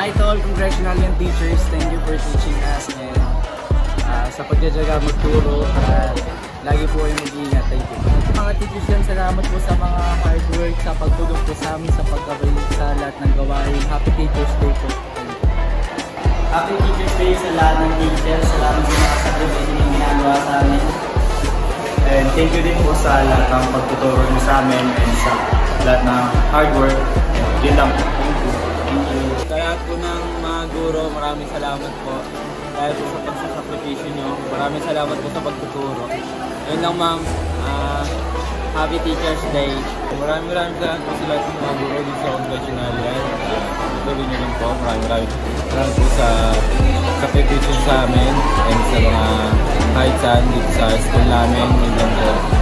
Hi to all congressionalian teachers, thank you for teaching us and uh, sa pagjajaga magturo at lagi po kayo mag-iingat. Thank you. Mga teachers yan, salamat po sa mga hard work, sa pagtulong po sa amin, sa pagkabalik sa lahat ng gawain. Happy Teachers Day po. Happy Teachers Day sa lahat ng teachers. Salamat po mga sacrifice na ginagawa sa amin. And thank you din po sa lahat ng pagtuturo niyo sa amin and sa lahat ng hard work. Yun lang. Thank you. Thank you lahat po ng mga guro, maraming salamat po. Dahil po sa pagsasakripisyo nyo, maraming salamat po sa pagtuturo. Yun lang ma'am, Ah, Happy Teacher's Day. Maraming maraming salamat po sa mga guro dito sa Conventionalia. Tuloy nyo rin po. Maraming maraming salamat po sa sakripisyo sa amin and sa mga kahit saan dito sa school namin. Yun lang po.